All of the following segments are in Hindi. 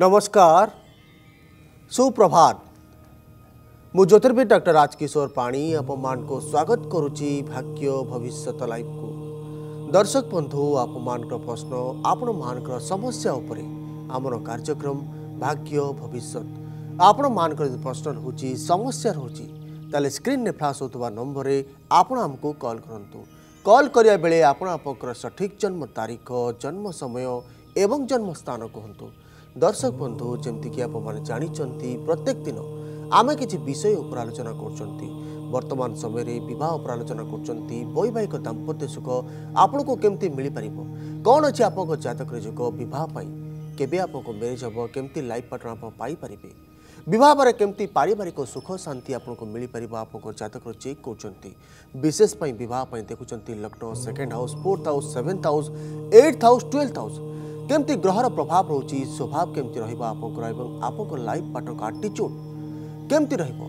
नमस्कार सुप्रभात मु ज्योतिर्विद डर राजकिशोर पाणी आपमान स्वागत करुच्ची भाग्य भविष्य लाइफ को दर्शक बंधु आप प्रश्न आपण मान समस्या उपरे आमर कार्यक्रम भाग्य भविष्य आपण मान प्रश्न हूँ समस्या रोचे तेल स्क्रीन में फ्लाश होता नंबर आपण आमको कल करूँ कल करा बेले आप सठिक जन्म तारीख जन्म समय एवं जन्मस्थान कहतु दर्शक बंधु जमीक आप जानते प्रत्येक दिन आम कि विषय पर आलोचना करतमान समय बहुत पर आलोचना करवाहिक दाम्पत्य सुख आपन को कमी मिल पार कौन अच्छे आप जतक जुग बहुपाई के मेरेज हम कमी लाइफ पार्टनर आपारे बारे के पारिवारिक सुख शांति आपको मिल पार आप जतक चेक करशेषपी बहुत देखुं लग्न second house fourth house seventh house eighth house twelfth house କେମିତି ଗ୍ରହର ପ୍ରଭାବ ରହୁଛି ସ୍ୱଭାବ କେମିତି ରହିବ ଆପଣଙ୍କର ଏବଂ ଆପଣଙ୍କ ଲାଇଫ୍ ପାର୍ଟନରଙ୍କ ଆଟିଚ୍ୟୁଡ୍ କେମିତି ରହିବ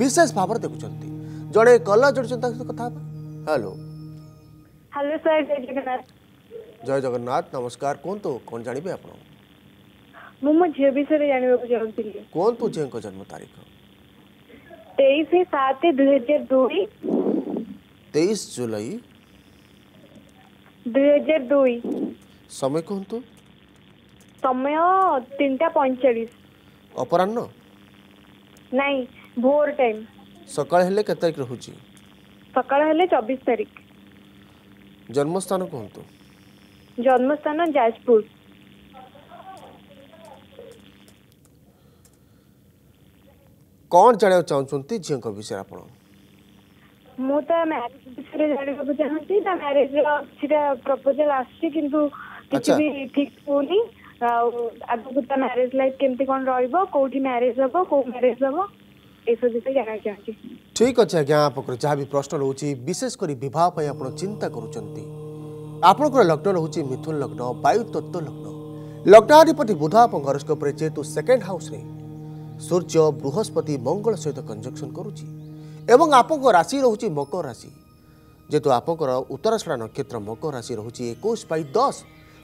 ବିଶେଷ ଭାବରେ ଦେଖୁଛନ୍ତି ଜଣେ କଲର ଜଣୁଛନ୍ତି ତାଙ୍କ ସହିତ କଥା ହେବା ହ୍ୟାଲୋ ହ୍ୟାଲୋ ସାର୍ ଜୟ ଜଗନ୍ନାଥ ଜୟ ଜଗନ୍ନାଥ ନମସ୍କାର କୁହନ୍ତୁ କ'ଣ ଜାଣିବେ ଆପଣ ମୁଁ ମୋ ଝିଅ ବିଷୟରେ ଜାଣିବାକୁ ଚାହୁଁଥିଲି କୁହନ୍ତୁ ଝିଅଙ୍କ ଜନ୍ମ ତାରିଖ ତେଇଶ ସାତ ଦୁଇ ହଜାର ଦୁଇ ତେଇଶ ଜୁଲାଇ ଦୁଇ ହଜାର ଦୁଇ समय कहतु ସମୟ ତିନିଟା ପଇଁଚାଳିଶ ଅପରାହ୍ନ ନାଇଁ ଭୋର ଟାଇମ୍ ସକାଳ ହେଲେ କେତେ ତାରିଖ ରହୁଛି ସକାଳ ହେଲେ ଚବିଶ ତାରିଖ ଜନ୍ମସ୍ଥାନ କୁହନ୍ତୁ ଜନ୍ମସ୍ଥାନ ଯାଜପୁର କ'ଣ ଜାଣିବାକୁ ଚାହୁଁଛନ୍ତି ଝିଅଙ୍କ ବିଷୟରେ ଆପଣ ମୁଁ ତା ମ୍ୟାରେଜ ବିଷୟରେ ଜାଣିବାକୁ ଚାହୁଁଛି ତା ମ୍ୟାରେଜର କିଛିଟା ପ୍ରପୋଜାଲ ଆସିଛି କିନ୍ତୁ କିଛି ବି ଠିକ୍ ହଉନି ଆଉ ଆଗକୁ ତା ମ୍ୟାରେଜ ଲାଇଫ କେମିତି କ'ଣ ରହିବ କୋଉଠି ମ୍ୟାରେଜ ହବ କୋଉ ମ୍ୟାରେଜ ହବ ଏସବୁ ବିଷୟରେ ଜାଣିବାକୁ ଚାହୁଁଛି ଠିକ ଅଛି ଆଜ୍ଞା ଆପଣଙ୍କର ଯାହା ବି ପ୍ରଶ୍ନ ରହୁଛି ବିଶେଷ କରି ବିବାହ ପାଇଁ ଆପଣ ଚିନ୍ତା କରୁଛନ୍ତି ଆପଣଙ୍କର ଲଗ୍ନ ରହୁଛି ମିଥୁନ ଲଗ୍ନ ବାୟୁତତ୍ତ୍ୱ ଲଗ୍ନ ଲଗ୍ନାଧିପତି ବୁଧ ଏବଂ ହରସ୍କୋପରେ ଯେହେତୁ ସେକେଣ୍ଡ ହାଉସ୍ରେ ସୂର୍ଯ୍ୟ ବୃହସ୍ପତି ମଙ୍ଗଳ ସହିତ କଞ୍ଜକ୍ସନ୍ କରୁଛି ଏବଂ ଆପଣଙ୍କ ରାଶି ରହୁଛି ମକର ରାଶି ଯେହେତୁ ଆପଣଙ୍କର ଉତ୍ତରାଶୁଳା ନକ୍ଷତ୍ର ମକର ରାଶି ରହୁଛି ଏକୋଇଶ ବାଇ ଦଶ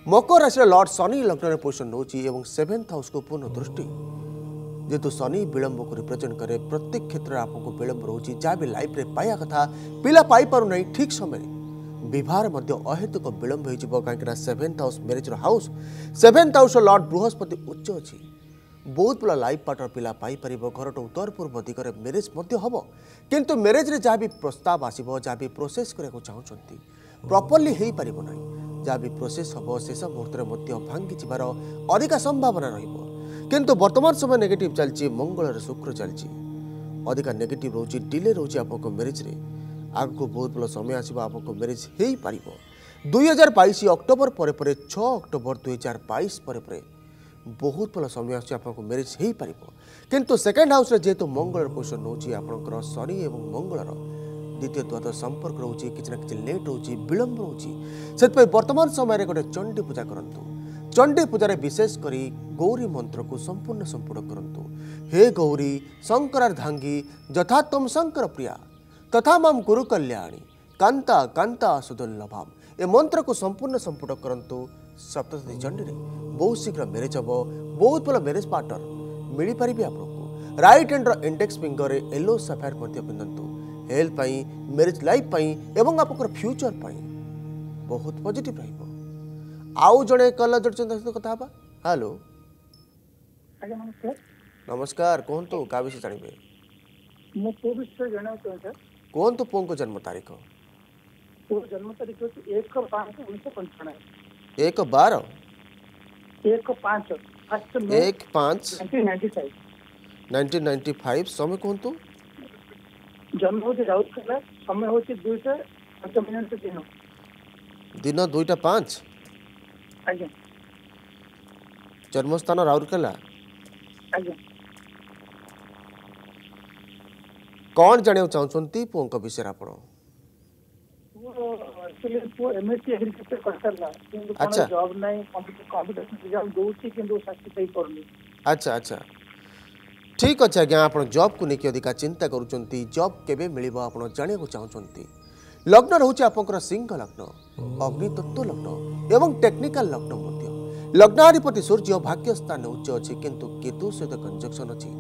ମକର ରାଶିର ଲର୍ଡ ଶନି ଲଗ୍ନରେ ପୋଜିସନ ନେଉଛି ଏବଂ ସେଭେନ୍ଥ ହାଉସକୁ ପୂର୍ଣ୍ଣ ଦୃଷ୍ଟି ଯେହେତୁ ଶନି ବିଳମ୍ବକୁ ରିପ୍ରେଜେଣ୍ଟ କରେ ପ୍ରତ୍ୟେକ କ୍ଷେତ୍ରରେ ଆପଣଙ୍କୁ ବିଳମ୍ବ ରହୁଛି ଯାହା ବି ଲାଇଫ୍ରେ ପାଇବା କଥା ପିଲା ପାଇପାରୁନାହିଁ ଠିକ୍ ସମୟରେ ବିବାହରେ ମଧ୍ୟ ଅହେତୁକ ବିଳମ୍ବ ହୋଇଯିବ କାହିଁକିନା ସେଭେନ୍ଥ ହାଉସ୍ ମ୍ୟାରେଜ୍ର ହାଉସ୍ ସେଭେନ୍ଥ ହାଉସ୍ର ଲର୍ଡ ବୃହସ୍ପତି ଉଚ୍ଚ ଅଛି ବହୁତ ଭଲ ଲାଇଫ୍ ପାର୍ଟନର ପିଲା ପାଇପାରିବ ଘରଟ ଉତ୍ତର ପୂର୍ବ ଦିଗରେ ମ୍ୟାରେଜ୍ ମଧ୍ୟ ହେବ କିନ୍ତୁ ମ୍ୟାରେଜ୍ରେ ଯାହା ବି ପ୍ରସ୍ତାବ ଆସିବ ଯାହା ବି ପ୍ରୋସେସ୍ କରିବାକୁ ଚାହୁଁଛନ୍ତି ପ୍ରପର୍ଲି ହୋଇପାରିବ ନାହିଁ ଯାହା ବି ପ୍ରୋସେସ୍ ହେବ ଶେଷ ମୁହୂର୍ତ୍ତରେ ମଧ୍ୟ ଭାଙ୍ଗିଯିବାର ଅଧିକା ସମ୍ଭାବନା ରହିବ କିନ୍ତୁ ବର୍ତ୍ତମାନ ସମୟ ନେଗେଟିଭ୍ ଚାଲିଛି ମଙ୍ଗଳରେ ଶୁକ୍ର ଚାଲିଛି ଅଧିକା ନେଗେଟିଭ୍ ରହୁଛି ଡିଲେ ରହୁଛି ଆପଣଙ୍କ ମ୍ୟାରେଜ୍ରେ ଆଗକୁ ବହୁତ ଭଲ ସମୟ ଆସିବ ଆପଣଙ୍କ ମ୍ୟାରେଜ୍ ହେଇପାରିବ ଦୁଇ ହଜାର ବାଇଶ ଅକ୍ଟୋବର ପରେ ପରେ ଛଅ ଅକ୍ଟୋବର ଦୁଇ ହଜାର ବାଇଶ ପରେ ପରେ ବହୁତ ଭଲ ସମୟ ଆସୁଛି ଆପଣଙ୍କ ମ୍ୟାରେଜ୍ ହେଇପାରିବ କିନ୍ତୁ ସେକେଣ୍ଡ ହାଉସ୍ରେ ଯେହେତୁ ମଙ୍ଗଳର କୋଶ୍ଚନ୍ ରହୁଛି ଆପଣଙ୍କର ଶନି ଏବଂ ମଙ୍ଗଳର দ্বিতীয়ত সম্পর্ক রয়েছে কিছু না কিছু লেট রয়েছে বিলম্ব রয়েছে সেই বর্তমান সময়ের গোটে চণ্ডী পূজা করতু চণ্ডী পূজার বিশেষ করে গৌরী মন্ত্রক সম্পূর্ণ সম্পূর্ণ করতু হে গৌরী শঙ্করার ধাঙ্গি যথা তম শঙ্কর প্রিয়া তথা মাম গুরু কল্যাণী কান্তা কান্তা সুদুর্লভাম ଏ ମନ୍ତ୍ରକୁ ସମ୍ପୂର୍ଣ୍ଣ ସମ୍ପୂର୍ଣ୍ଣ କରନ୍ତୁ ସପ୍ତଶତୀ ଚଣ୍ଡୀରେ ବହୁତ ଶୀଘ୍ର ମ୍ୟାରେଜ୍ ହେବ ବହୁତ ଭଲ ମ୍ୟାରେଜ୍ ପାର୍ଟନର ମିଳିପାରିବେ ଆପଣଙ୍କୁ ରାଇଟ୍ ହ୍ୟାଣ୍ଡର ଇଣ୍ଡେକ୍ସ ଫିଙ୍ଗରରେ ୟେଲୋ ସାଫାୟାର ମଧ୍ୟ ପିନ୍ଧନ୍ତୁ हेल्थ मेरेज लाइफ एवं आप फ्यूचर पर बहुत पॉजिटिव रहा आउ जड़े कल जोड़ कथा हेलो नमस्कार कहतु क्या विषय जानवे कहतु पुओं को जन्म तारीख एक बार एक पांच एक पाँच नाइंटीन नाइंटी फाइव समय कहतु ଜନ୍ମ ହେଉଛି ରାଉରକେଲା ସମୟ ହେଉଛି ଦୁଇଟା ପାଞ୍ଚ ମିନିଟ୍ ଦିନ ଦିନ ଦୁଇଟା ପାଞ୍ଚ ଆଜ୍ଞା ଜନ୍ମସ୍ଥାନ ରାଉରକେଲା ଆଜ୍ଞା କ'ଣ ଜାଣିବାକୁ ଚାହୁଁଛନ୍ତି ପୁଅଙ୍କ ବିଷୟରେ ଆପଣ ଆଚ୍ଛା ଆଚ୍ଛା ঠিক আছে আজ্ঞা আপনার জবকু নেই অধিকা চিন্তা করছেন জব কেবে মিলব আপনার জাঁয়া চাহুন লগ্ন রয়েছে আপনার সিংহ লগ্ন অগ্নিতত্ত্ব লগ্ন এবং টেকনিকাল লগ্ন মধ্য লগ্নাধিপতি সূর্য ভাগ্যস্থান উচ্চ অছি কিন্তু কেতু সহিত কনজকশন অছি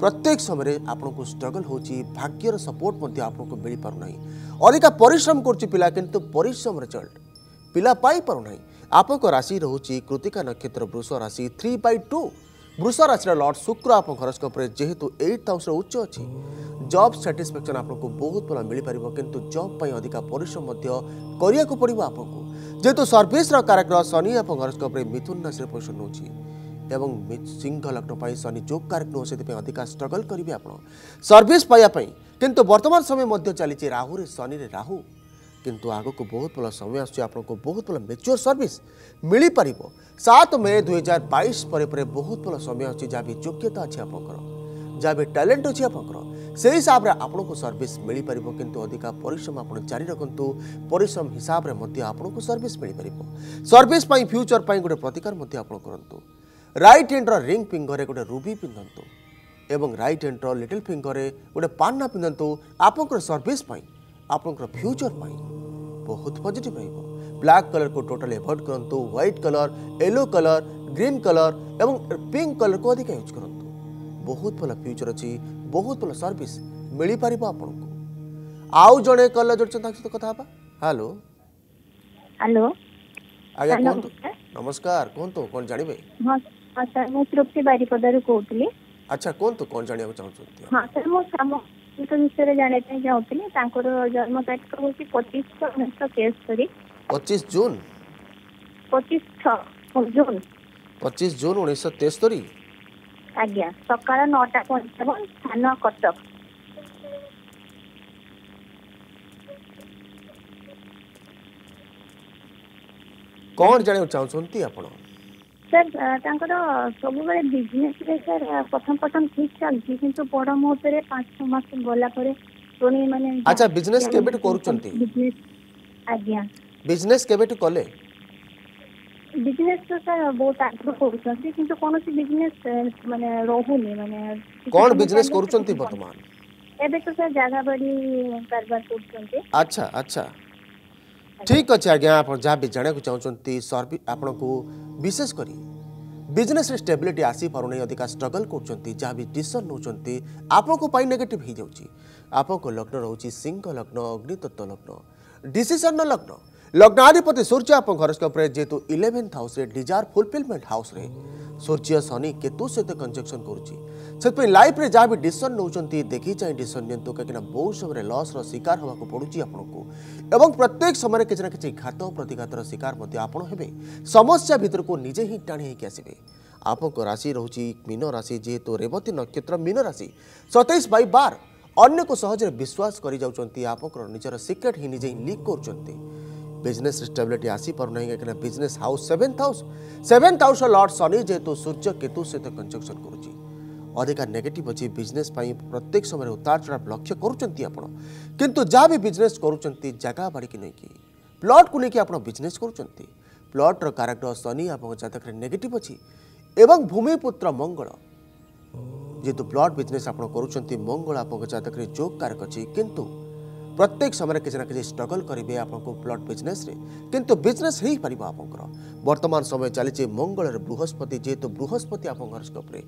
প্রত্যেক সময় আপনার স্ট্রগল হচ্ছে ভাগ্যর সপোর্ট মধ্যে আপনার মিলিপার না অধিকা পরিশ্রম করছে পিলা কিন্তু পরিশ্রম রেজল্ট পিলা পাইপার না আপনার রাশি রয়েছে কৃতিকা নক্ষত্র বৃষ রাশি থ্রি বাই টু वृष राशि लर्ड शुक्र आप घर घरस्कोप जेहेतु एट्थ हाउस उच्च अच्छी जब साटिस्फैक्शन आपको बहुत मिल पार कितु जब अधिक परिश्रम करा पड़ो आपको जेहेतु सर्विस कारक शनि आप घरस्कोप मिथुन राशि पोजिशन नौ सिंह लग्न शनि जो कारक नुह से अधिका स्ट्रगल करेंगे आप सर्विस पाइबापी कितु बर्तमान समय चली राहु शनि राहु কিন্তু ଆଗକୁ ବହୁତ ଭଲ ସମୟ ଆସୁଛି ଆପଣଙ୍କୁ ବହୁତ ଭଲ ମେଚ୍ୟୁର୍ ସର୍ଭିସ୍ ମିଳିପାରିବ ସାତ ମେ ଦୁଇହଜାର ବାଇଶ ପରେ ପରେ ବହୁତ ଭଲ ସମୟ ଆସୁଛି ଯାହା ବି ଯୋଗ୍ୟତା ଅଛି ଆପଣଙ୍କର ଯାହା ବି ଟ୍ୟାଲେଣ୍ଟ ଅଛି ଆପଣଙ୍କର ସେହି ହିସାବରେ ଆପଣଙ୍କୁ ସର୍ଭିସ୍ ମିଳିପାରିବ କିନ୍ତୁ ଅଧିକା ପରିଶ୍ରମ ଆପଣ ଜାରି ରଖନ୍ତୁ ପରିଶ୍ରମ ହିସାବରେ ମଧ୍ୟ ଆପଣଙ୍କୁ ସର୍ଭିସ୍ ମିଳିପାରିବ ସର୍ଭିସ୍ ପାଇଁ ଫ୍ୟୁଚର୍ ପାଇଁ ଗୋଟେ ପ୍ରତିକାର ମଧ୍ୟ ଆପଣ କରନ୍ତୁ ରାଇଟ୍ ହ୍ୟାଣ୍ଡର ରିଙ୍ଗ ଫିଙ୍ଗରରେ ଗୋଟେ ରୁବି ପିନ୍ଧନ୍ତୁ ଏବଂ ରାଇଟ୍ ହ୍ୟାଣ୍ଡର ଲିଟିଲ୍ ଫିଙ୍ଗରରେ ଗୋଟେ ପାନ୍ନା ପିନ୍ଧନ୍ତୁ ଆପଣଙ୍କର ସର୍ଭିସ୍ ପାଇଁ ଆପଣଙ୍କର ଫ୍ୟୁଚର୍ ପାଇଁ ବହୁତ ପଜିଟିଭ୍ ରହିବ ବ୍ଲାକ୍ କଲର୍କୁ ଟୋଟାଲ୍ ଏଭଏଡ଼୍ କରନ୍ତୁ white colour yellow colour green colour ଏବଂ ପିଙ୍କ କଲର୍କୁ ଅଧିକ ୟୁଜ୍ କରନ୍ତୁ ବହୁତ ଭଲ ଫ୍ୟୁଚର୍ ଅଛି ବହୁତ ଭଲ ସର୍ଭିସ୍ ମିଳିପାରିବ ଆପଣଙ୍କୁ ଆଉ ଜଣେ କଲର୍ ଜଡ଼ିଛନ୍ତି ତାଙ୍କ ସହିତ କଥା ହେବା ହ୍ୟାଲୋ ହ୍ୟାଲୋ ଆଜ୍ଞା କୁହନ୍ତୁ ନମସ୍କାର କୁହନ୍ତୁ କ'ଣ ଜାଣିବେ ହଁ ସାର୍ ମୁଁ ତୃପ୍ତି ବାରିପଦାରୁ କହୁଥିଲି ଆଚ୍ଛା କୁହନ୍ତୁ କ'ଣ ଜାଣିବାକୁ ଚାହୁଁଛନ୍ତି ହଁ ସାର୍ ମୋ ପ୍ରକୃତ ବିଷୟରେ ଜାଣିବା ପାଇଁ ଚାହୁଁଥିଲି ତାଙ୍କର ଜନ୍ମ ତାରିଖ ହେଉଛି ପଚିଶ ଛଅ ଉଣେଇଶହ ତେସ୍ତରୀ ପଚିଶ ଜୁନ ପଚିଶ ଛଅ ଜୁନ ପଚିଶ ଜୁନ ଉଣେଇଶହ ତେସ୍ତରୀ ଆଜ୍ଞା ସକାଳ ନଅଟା ପଞ୍ଚାବନ ସ୍ଥାନ କଟକ କ'ଣ ଜାଣିବାକୁ ଚାହୁଁଛନ୍ତି ଆପଣ ସାର୍ ତାଙ୍କର ସବୁବେଳେ ବିଜନେସ୍ରେ ସାର୍ ପ୍ରଥମ ପ୍ରଥମ ଠିକ୍ ଚାଲିଛି କିନ୍ତୁ ବଡ଼ ମୁହୂର୍ତ୍ତରେ ପାଞ୍ଚ ଛଅ ମାସ ଗଲା ପରେ ପୁଣି ମାନେ ଆଚ୍ଛା ବିଜନେସ୍ କେବେଠୁ କରୁଛନ୍ତି ଆଜ୍ଞା ବିଜନେସ୍ କେବେଠୁ କଲେ ବିଜନେସ୍ ତ ସାର୍ ବହୁତ ଆଗରୁ କରୁଛନ୍ତି କିନ୍ତୁ କୌଣସି ବିଜନେସ୍ ମାନେ ରହୁନି ମାନେ କ'ଣ ବିଜନେସ କରୁଛନ୍ତି ବର୍ତ୍ତମାନ ଏବେ ତ ସାର୍ ଜାଗା ବାଡ଼ି କାରବାର କରୁଛନ୍ତି ଆଚ୍ଛା ଆଚ୍ଛା ঠিক আছে আজ্ঞা আপনার যা বি জাঁয়া চাহুন সর্ভি আপনার বিশেষ করে বিজনেস স্টেবিলিটি আসিপার না অধিকা স্ট্রগল করছেন যা বি ডিসিশন নেছেন আপনার নেগেটিভ হয়ে যাচ্ছে আপনার লগ্ন রয়েছে সিংহ লগ্ন অগ্নিতত্ত্ব লগ্ন ডিসিশন লগ্ন लग्नाधिपति सूर्य आप घर स्कोप्रे जेहेतु eleventh house desire fulfilment house Surya Shani Ketu सहित कंजक्शन कर लाइफ में जहाँ भी डिसीजन नौ देखी चाहिए डिसीजन दिंतु कहीं बहुत समय लस्र शिकार होगा पड़ू आपको एवं प्रत्येक समय किसी ना कि घात प्रतिघातर शिकार आपे समस्या भितर को निजे ही टाणी आसवे आप राशि रोच मीन राशि जेहेतु रेवती नक्षत्र मीन राशि सतैश बै बार अन्य को सहज विश्वास कर निजर सिक्रेट ही निजे लिक् कर ବିଜନେସ୍ ଷ୍ଟେବିଲିଟି ଆସିପାରୁନାହିଁ କାହିଁକିନା business house seventh house seventh house lord Shani ଯେହେତୁ ସୂର୍ଯ୍ୟ କେତୁ ସହିତ କଞ୍ଜକ୍ସନ୍ କରୁଛି ଅଧିକା ନେଗେଟିଭ୍ ଅଛି ବିଜନେସ୍ ପାଇଁ ପ୍ରତ୍ୟେକ ସମୟରେ ଉତାର ଚଢ଼ା ଲକ୍ଷ୍ୟ କରୁଛନ୍ତି ଆପଣ କିନ୍ତୁ ଯାହା ବି ବିଜନେସ୍ କରୁଛନ୍ତି ଜାଗା ବାଡ଼ିକି ନେଇକି ପ୍ଲଟ୍କୁ ନେଇକି ଆପଣ ବିଜନେସ୍ କରୁଛନ୍ତି ପ୍ଲଟ୍ର କାରଗ୍ରହ ଶନି ଆପଣଙ୍କ ଜାତକରେ ନେଗେଟିଭ୍ ଅଛି ଏବଂ ଭୂମିପୁତ୍ର ମଙ୍ଗଳ ଯେହେତୁ ପ୍ଲଟ୍ ବିଜନେସ୍ ଆପଣ କରୁଛନ୍ତି ମଙ୍ଗଳ ଆପଣଙ୍କ ଜାତକରେ ଯୋଗ କାରକ ଅଛି କିନ୍ତୁ प्रत्येक समय किसी ना कि स्ट्रगल करेंगे आपको प्लट बिजनेस किंतु बिजनेस हो पार आप बर्तमान समय चली मंगल बृहस्पति जेहेतु बृहस्पति आप हरस्कोप्रे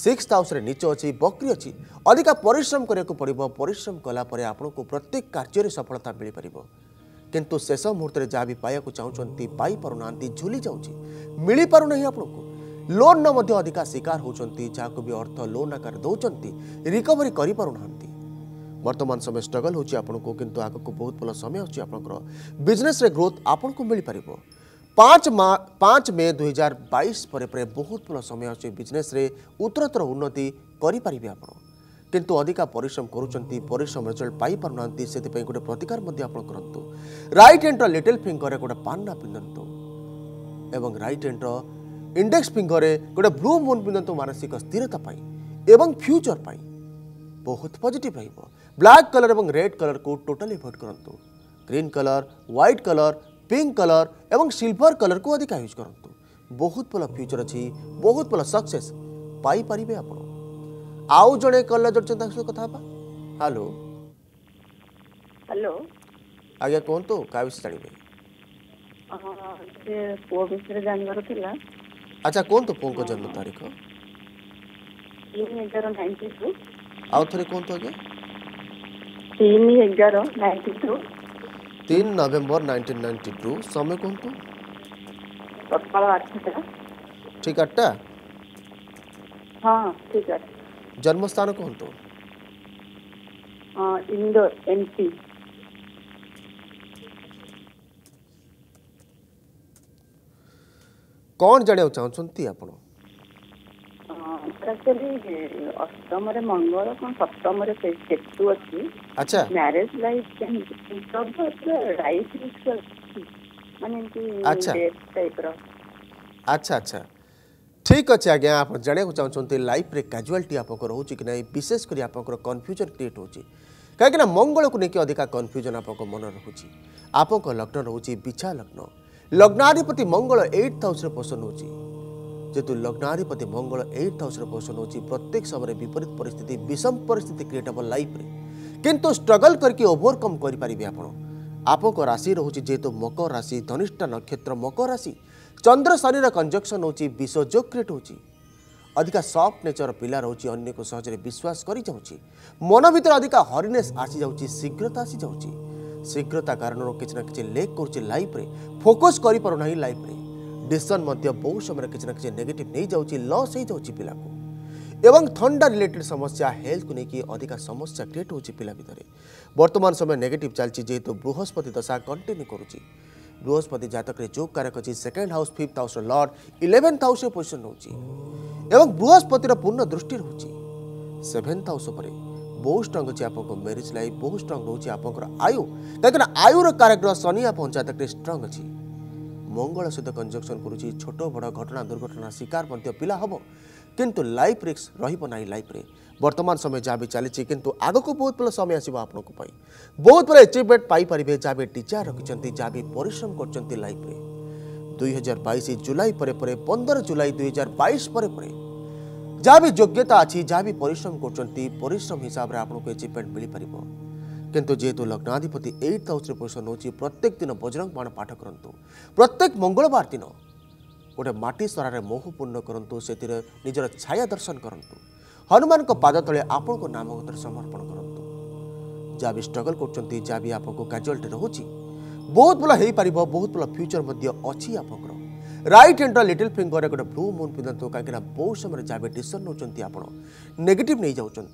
सिक्स हाउस नीच अच्छी बक्री अच्छी अदिका परिश्रम करने पड़ो परिश्रम कलापर आपको प्रत्येक कार्य सफलता मिल पार किंतु शेष मुहूर्त में जहाँ भी पाइबा चाहते ना झूली जाऊँगी मिल पारना आपको लोन अधिका शिकार होती जहाँ को भी अर्थ लोन आकार दौरान रिकवरी कर বর্তমান সময় স্ট্রগল হচ্ছে আপনার কিন্তু আগুক বহুত ভাল সময় হচ্ছে আপনার বিজনেসরে গ্রোথ আপনার মিলিপার পাঁচ মা পাঁচ মে দুই হাজার বাইশ পরে প্রায় বহুত ভাল সময় আছে বিজনেসরে উত্তরোত্তর উন্নতি করে পারিবে আপনার কিন্তু অধিকা পরিশ্রম করছেন পরিশ্রম রেজল্ট পাইপার না সেপাই গোটে প্রতিকার আপনার করতু রাইট হ্যান্ডর লিটিল ফিঙ্গরে গোটে পান্না পিঁধু এবং রাইট হ্যান্ডর ইন্ডেক্স ফিঙ্গরে গোটে ব্লু মুন পিঁধু মানসিক স্থিরতা পাই এবং ফ্ୟୁଚର୍ ପାଇଁ ବହୁତ ପଜିଟିଭ୍ ରହିବ ब्लैक कलर और रेड कलर को टोटाली एवोड करूँ green colour white colour pink colour एवं सिल्वर कलर को अधिक यूज करूँ बहुत भल फ्यूचर अच्छी बहुत भल सक्से आप जड़े कलर जो कथा हेलो हेलो आज्ञा कहत क्या विषय जानवे अच्छा कौन तो पुओं जन्म तारीख आउ थे कहतु आज्ञा ତିନି ଏଗାର ନାଇଣ୍ଟି ଟୁ ତିନି ନଭେମ୍ବର ନାଇଣ୍ଟିନ୍ ନାଇଣ୍ଟି ଟୁ ସମୟ କୁହନ୍ତୁ ସକାଳ ଆଠଟା ଠିକ୍ ଆଠଟା ହଁ ଠିକ୍ ଆଠ ଜନ୍ମସ୍ଥାନ କୁହନ୍ତୁ ଇନ୍ଦୋର ଏମ୍ ପି କ'ଣ ଜାଣିବାକୁ ଚାହୁଁଛନ୍ତି ଆପଣ କଣ୍ଟ୍ରାକ୍ଚୁଆଲି ଅଷ୍ଟମରେ ମଙ୍ଗଳ କ'ଣ ସପ୍ତମରେ କେତୁ ଅଛି ଆଚ୍ଛା ମ୍ୟାରେଜ ଲାଇଫ ଲାଇଫ ମାନେ ଏମିତି ଟାଇପ୍ର ଆଚ୍ଛା ଆଚ୍ଛା ଠିକ୍ ଅଛି ଆଜ୍ଞା ଆପଣ ଜାଣିବାକୁ ଚାହୁଁଛନ୍ତି ଲାଇଫ୍ରେ କାଜୁଆଲିଟି ଆପଣଙ୍କର ରହୁଛି କି ନାହିଁ ବିଶେଷ କରି ଆପଣଙ୍କର କନଫ୍ୟୁଜନ୍ କ୍ରିଏଟ୍ ହେଉଛି କାହିଁକିନା ମଙ୍ଗଳକୁ ନେଇକି ଅଧିକା କନଫ୍ୟୁଜନ୍ ଆପଣଙ୍କ ମନ ରହୁଛି ଆପଣଙ୍କ ଲଗ୍ନ ରହୁଛି ବିଛା ଲଗ୍ନ ଲଗ୍ନାଧିପତି ମଙ୍ଗଳ ଏଇଟ୍ ହାଉସ୍ରେ ପସନ୍ଦ ହେଉଛି जेहेतु लग्नाधिपति मंगल एट हाउस पोजिशन नौ प्रत्येक समय विपरीत पिस्थित विषम पिस्थित क्रिएट हम लाइफ किंतु स्ट्रगल करके ओवरकम करेंगे आप आप राशि रोचे जेहेतु मकर राशि धनिष्ठ नक्षत्र मकर राशि चंद्र शनि कंजक्शन हो होषजोग क्रिएट हो अधिका नेचर पिला रोचे अन्न को सहजे विश्वास कर मन भितर अधिका हरिनेस आसी जाऊँगी आसी जाऊँगी कारण किसी ना कि लेक कर लाइफ फोकस कर लाइफ में ডিসিশন বহু সময় কিছু না কিছু নেগেটিভ নিয়ে যাচ্ছে লস হয়ে যাচ্ছে পিলা এবং থন্ডা রিলেটেড সমস্যা হেলথকু নেই অধিকা সমস্যা ক্রিয়েট হচ্ছে পিলা ভিতরে বর্তমান সময় নেগেটিভ চালছে যেহেতু বৃহস্পতি দশা কন্টিনিউ করুচি বৃহস্পতি জাতকরে যোগ কারক অছি second house fifth house lord eleventh house position নেଉଛି এবং বৃহস্পতির পূর্ণ দৃষ্টি রয়েছে সেভেন্থ হাউস উপরে বহু স্ট্রং হচ্ছে আপনার ম্যারেজ লাইফ বহু স্ট্রং রয়েছে আপনার আয়ু কাইকি আয়ুর কারক শনি আপনার জাতকরে স্ট্রং অছে ମଙ୍ଗଳ ସହିତ କଞ୍ଜକ୍ସନ୍ କରୁଛି ଛୋଟ ବଡ଼ ଘଟଣା ଦୁର୍ଘଟଣା ଶିକାର ମଧ୍ୟ ପିଲା ହେବ କିନ୍ତୁ ଲାଇଫ୍ ରିକ୍ସ ରହିବ ନାହିଁ ଲାଇଫ୍ରେ ବର୍ତ୍ତମାନ ସମୟ ଯାହା ବି ଚାଲିଛି କିନ୍ତୁ ଆଗକୁ ବହୁତ ଭଲ ସମୟ ଆସିବ ଆପଣଙ୍କ ପାଇଁ ବହୁତ ଭଲ ଏଚିଭମେଣ୍ଟ ପାଇପାରିବେ ଯାହା ବି ଟିଚର୍ ରଖିଛନ୍ତି ଯାହା ବି ପରିଶ୍ରମ କରୁଛନ୍ତି ଲାଇଫ୍ରେ ଦୁଇ ହଜାର ବାଇଶ ଜୁଲାଇ ପରେ ପରେ ପନ୍ଦର ଜୁଲାଇ ଦୁଇ ହଜାର ବାଇଶ ପରେ ପରେ ଯାହା ବି ଯୋଗ୍ୟତା ଅଛି ଯାହା ବି ପରିଶ୍ରମ କରୁଛନ୍ତି ପରିଶ୍ରମ ହିସାବରେ ଆପଣଙ୍କୁ ଏଚିଭମେଣ୍ଟ ମିଳିପାରିବ କିନ୍ତୁ ଯେହେତୁ ଲଗ୍ନାଧିପତି ଏଇଟ୍ ହାଉସ୍ରେ ପଇସା ହେଉଛି ପ୍ରତ୍ୟେକ ଦିନ ବଜରଙ୍ଗ ବାଣ ପାଠ କରନ୍ତୁ ପ୍ରତ୍ୟେକ ମଙ୍ଗଳବାର ଦିନ ଗୋଟେ ମାଟି ସ୍ୱରାରେ ମହୁ ପୂର୍ଣ୍ଣ କରନ୍ତୁ ସେଥିରେ ନିଜର ଛାୟା ଦର୍ଶନ କରନ୍ତୁ ହନୁମାନଙ୍କ ପାଦ ତଳେ ଆପଣଙ୍କ ନାମଗତରେ ସମର୍ପଣ କରନ୍ତୁ ଯାହା ବି ଷ୍ଟ୍ରଗଲ୍ କରୁଛନ୍ତି ଯାହା ବି ଆପଣଙ୍କ କାଜୁଆଲିଟି ରହୁଛି ବହୁତ ଭଲ ହେଇପାରିବ ବହୁତ ଭଲ ଫ୍ୟୁଚର୍ ମଧ୍ୟ ଅଛି ଆପଣଙ୍କର রাইট হ্যান্ডর লিটল ফিঙ্গরে গোটে ব্লু মুন পিঁধু কিনা বহু সময় যা ডিসন নেওয়া আপনার নেগেটিভ নিয়ে যাচ্ছেন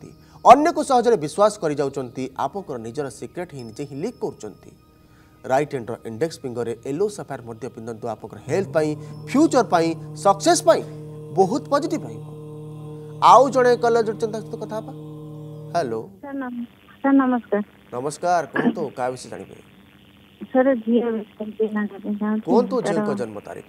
অন্যকে সহজে বিশ্বাস করে যাচ্ছেন আপনার নিজের সিক্রেট হি নিজে হি লিক করছেন রাইট হ্যান্ডর ইন্ডেক্স ফিঙ্গরে এলো সাফায়ার পিঁধু আপনার হেলথ পাই ফ্যুচর পাই সকসেস পাই বহুত পজিটিভ রহব আউ জনে কলর জুড়ছেন তার সহ কথা হবা হ্যালো স্যার নমস্কার নমস্কার কুহতু কা বিষয়ে জানিবে স্যার ঝিও বিষয়ে জানিবে কুহতু ঝিওক জন্ম তারিখ